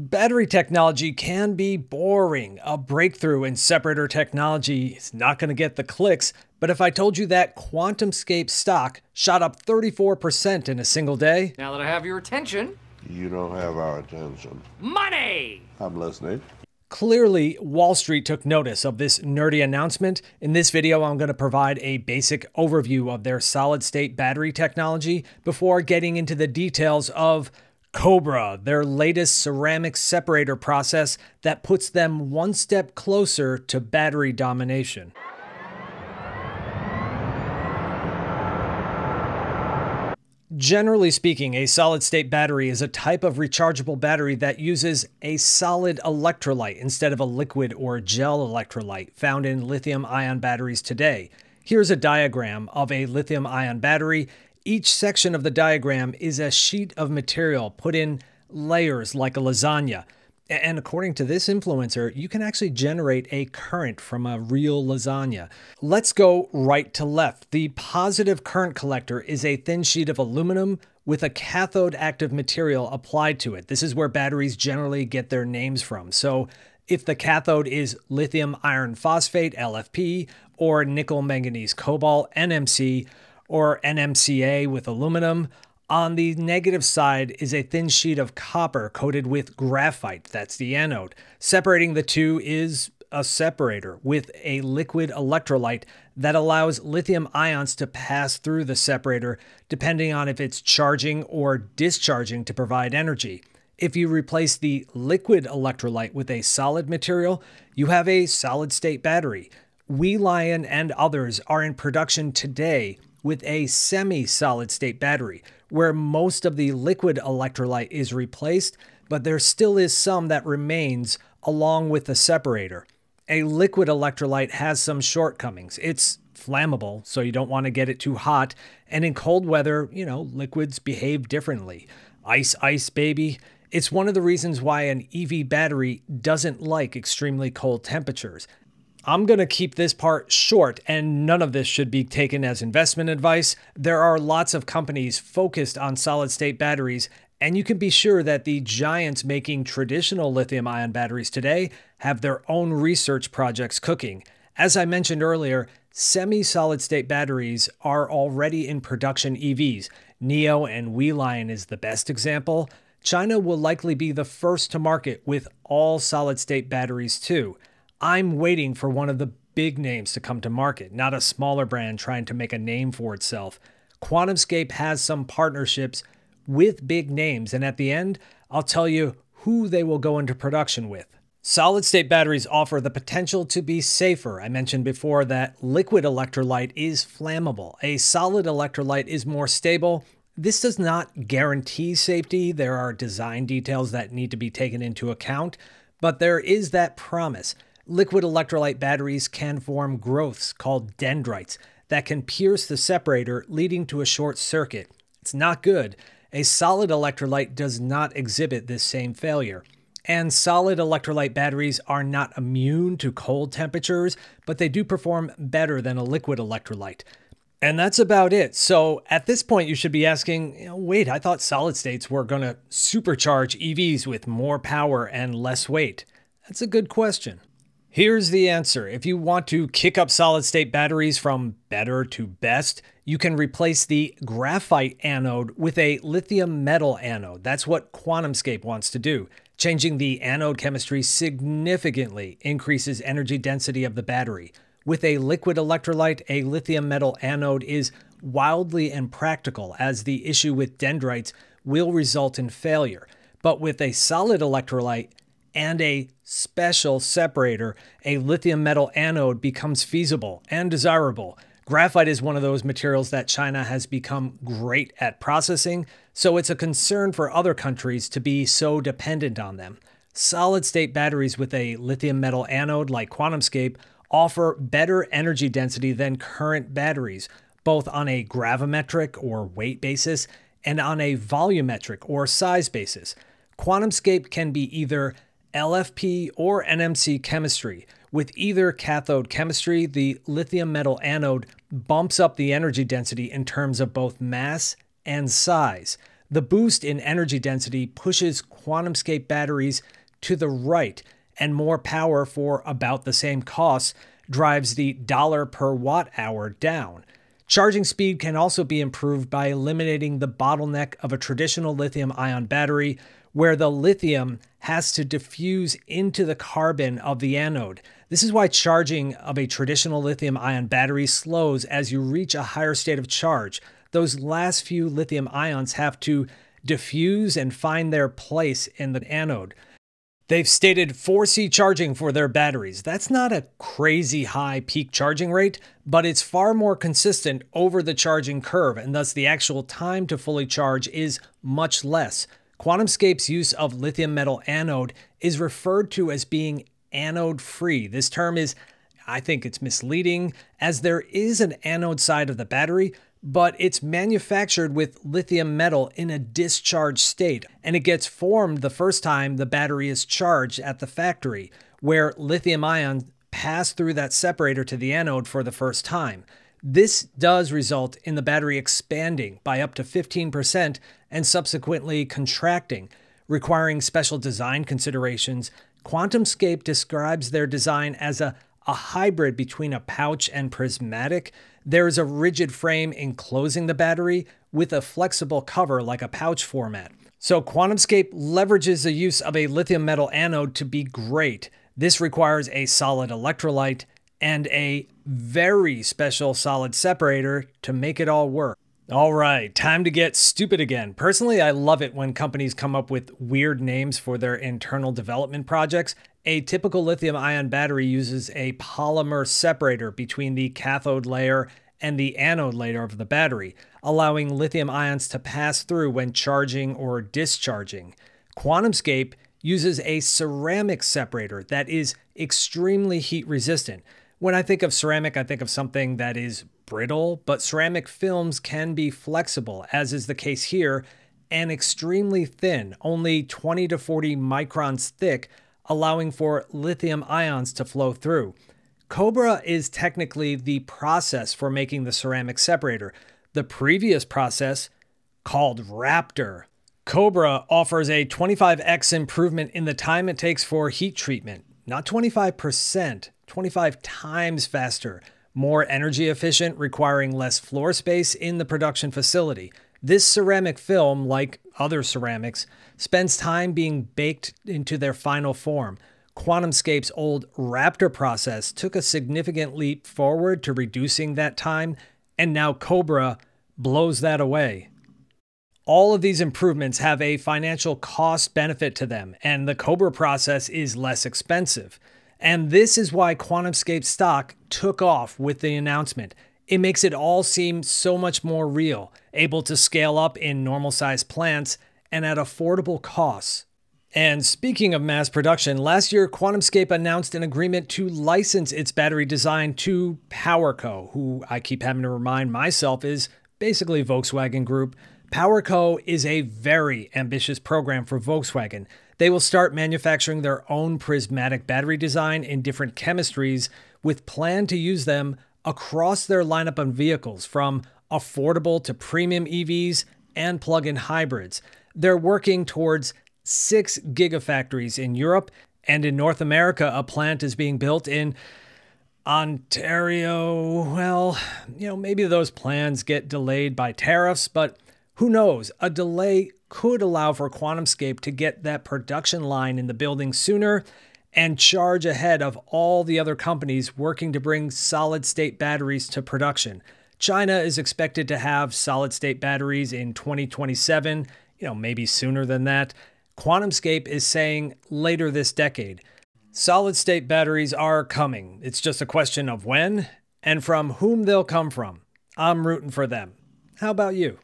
Battery technology can be boring. A breakthrough in separator technology is not going to get the clicks, but if I told you that QuantumScape stock shot up 34% in a single day, Now that I have your attention, You don't have our attention. money! I'm listening. Clearly, Wall Street took notice of this nerdy announcement. In this video, I'm going to provide a basic overview of their solid state battery technology before getting into the details of Cobra, their latest ceramic separator process that puts them one step closer to battery domination. Generally speaking, a solid state battery is a type of rechargeable battery that uses a solid electrolyte instead of a liquid or gel electrolyte found in lithium ion batteries today. Here's a diagram of a lithium ion battery. Each section of the diagram is a sheet of material put in layers like a lasagna. And according to this influencer, you can actually generate a current from a real lasagna. Let's go right to left. The positive current collector is a thin sheet of aluminum with a cathode active material applied to it. This is where batteries generally get their names from. So if the cathode is lithium iron phosphate, LFP, or nickel manganese cobalt, NMC, or NMCA with aluminum, on the negative side is a thin sheet of copper coated with graphite. That's the anode. Separating the two is a separator with a liquid electrolyte that allows lithium ions to pass through the separator depending on if it's charging or discharging to provide energy. If you replace the liquid electrolyte with a solid material, you have a solid state battery. WeLion and others are in production today with a semi solid state battery, where most of the liquid electrolyte is replaced, but there still is some that remains along with the separator. A liquid electrolyte has some shortcomings. It's flammable, so you don't want to get it too hot, and in cold weather, you know, liquids behave differently. Ice, ice, baby. It's one of the reasons why an EV battery doesn't like extremely cold temperatures. I'm going to keep this part short, and none of this should be taken as investment advice. There are lots of companies focused on solid state batteries, and you can be sure that the giants making traditional lithium ion batteries today have their own research projects cooking. As I mentioned earlier, semi solid state batteries are already in production EVs. NIO and WeLion is the best example. China will likely be the first to market with all solid state batteries too. I'm waiting for one of the big names to come to market, not a smaller brand trying to make a name for itself. QuantumScape has some partnerships with big names, and at the end, I'll tell you who they will go into production with. Solid state batteries offer the potential to be safer. I mentioned before that liquid electrolyte is flammable. A solid electrolyte is more stable. This does not guarantee safety. There are design details that need to be taken into account, but there is that promise. Liquid electrolyte batteries can form growths called dendrites that can pierce the separator, leading to a short circuit. It's not good. A solid electrolyte does not exhibit this same failure. And solid electrolyte batteries are not immune to cold temperatures, but they do perform better than a liquid electrolyte. And that's about it. So at this point, you should be asking, wait, I thought solid states were going to supercharge EVs with more power and less weight. That's a good question. Here's the answer. If you want to kick up solid state batteries from better to best, you can replace the graphite anode with a lithium metal anode. That's what QuantumScape wants to do. Changing the anode chemistry significantly increases energy density of the battery. With a liquid electrolyte, a lithium metal anode is wildly impractical as the issue with dendrites will result in failure. But with a solid electrolyte, and a special separator, a lithium metal anode becomes feasible and desirable. Graphite is one of those materials that China has become great at processing, so it's a concern for other countries to be so dependent on them. Solid state batteries with a lithium metal anode like QuantumScape offer better energy density than current batteries, both on a gravimetric or weight basis and on a volumetric or size basis. QuantumScape can be either LFP or NMC chemistry. With either cathode chemistry, the lithium metal anode bumps up the energy density in terms of both mass and size. The boost in energy density pushes QuantumScape batteries to the right, and more power for about the same cost drives the dollar per watt hour down. Charging speed can also be improved by eliminating the bottleneck of a traditional lithium ion battery, where the lithium has to diffuse into the carbon of the anode. This is why charging of a traditional lithium ion battery slows as you reach a higher state of charge. Those last few lithium ions have to diffuse and find their place in the anode. They've stated 4C charging for their batteries. That's not a crazy high peak charging rate, but it's far more consistent over the charging curve, and thus the actual time to fully charge is much less. QuantumScape's use of lithium metal anode is referred to as being anode free. This term is, I think it's misleading, as there is an anode side of the battery, but it's manufactured with lithium metal in a discharged state, and it gets formed the first time the battery is charged at the factory, where lithium ions pass through that separator to the anode for the first time. This does result in the battery expanding by up to 15% and subsequently contracting, requiring special design considerations. QuantumScape describes their design as a, a hybrid between a pouch and prismatic, there is a rigid frame enclosing the battery with a flexible cover like a pouch format. So QuantumScape leverages the use of a lithium metal anode to be great. This requires a solid electrolyte and a very special solid separator to make it all work. All right, time to get stupid again. Personally, I love it when companies come up with weird names for their internal development projects. A typical lithium ion battery uses a polymer separator between the cathode layer and the anode layer of the battery, allowing lithium ions to pass through when charging or discharging. QuantumScape uses a ceramic separator that is extremely heat resistant. When I think of ceramic, I think of something that is brittle, but ceramic films can be flexible, as is the case here, and extremely thin, only 20 to 40 microns thick, allowing for lithium ions to flow through. Cobra is technically the process for making the ceramic separator. The previous process, called Raptor, Cobra offers a 25x improvement in the time it takes for heat treatment. Not 25%, 25 times faster, more energy efficient, requiring less floor space in the production facility. This ceramic film, like other ceramics, spends time being baked into their final form. QuantumScape's old Raptor process took a significant leap forward to reducing that time, and now Cobra blows that away. All of these improvements have a financial cost benefit to them, and the Cobra process is less expensive. And this is why QuantumScape stock took off with the announcement. It makes it all seem so much more real, able to scale up in normal sized plants and at affordable costs. And speaking of mass production, last year QuantumScape announced an agreement to license its battery design to PowerCo, who I keep having to remind myself is basically Volkswagen Group. PowerCo is a very ambitious program for Volkswagen. They will start manufacturing their own prismatic battery design in different chemistries with plan to use them across their lineup of vehicles from affordable to premium EVs and plug-in hybrids. They're working towards 6 gigafactories in Europe and in North America a plant is being built in Ontario. Well, you know, maybe those plans get delayed by tariffs, but who knows? A delay could allow for QuantumScape to get that production line in the building sooner and charge ahead of all the other companies working to bring solid state batteries to production. China is expected to have solid state batteries in 2027, you know, maybe sooner than that. QuantumScape is saying later this decade. Solid state batteries are coming. It's just a question of when and from whom they'll come from. I'm rooting for them. How about you?